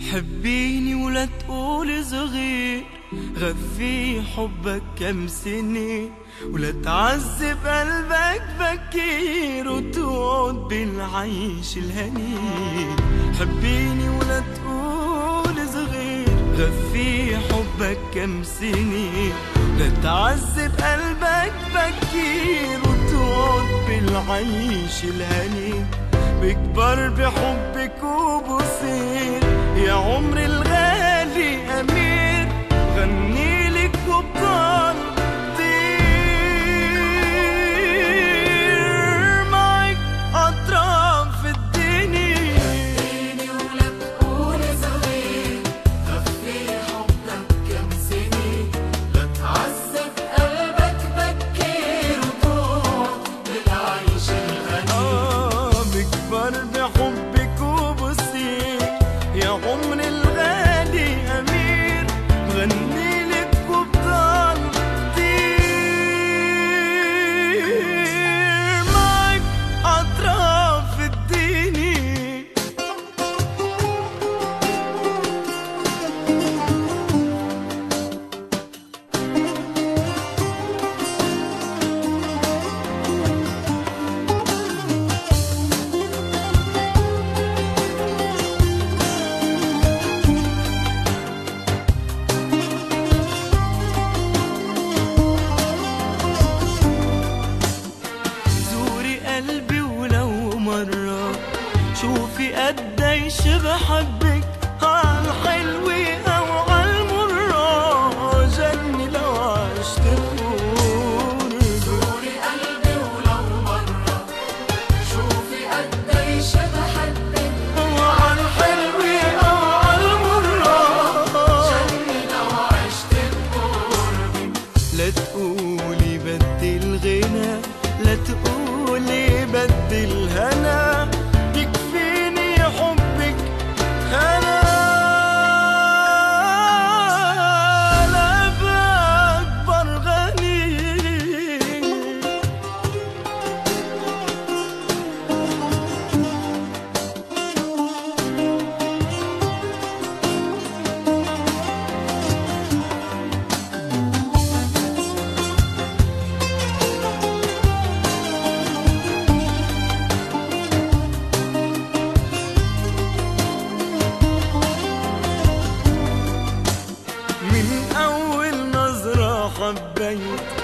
حبيني ولا تقول صغير غفي حبك كم سنة ولا تعذب قلبك بكير وتقعد بالعيش الهني حبيني ولا تقول صغير غفي حبك كم سنة ولا تعذب قلبك بكير وتقعد بالعيش الهني بكبر بحبك وبصير يا عمر الغالي أمين. يا عمري عيش بحبك هالحلوة também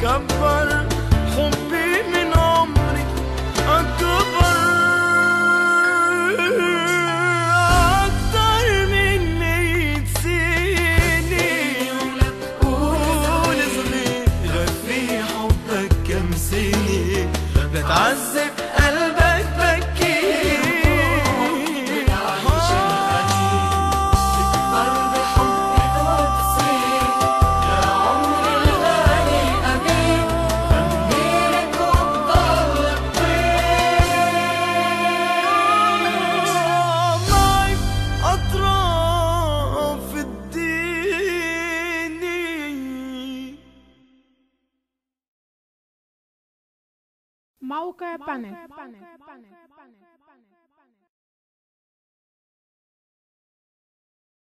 campana Mauke Panne. Panne.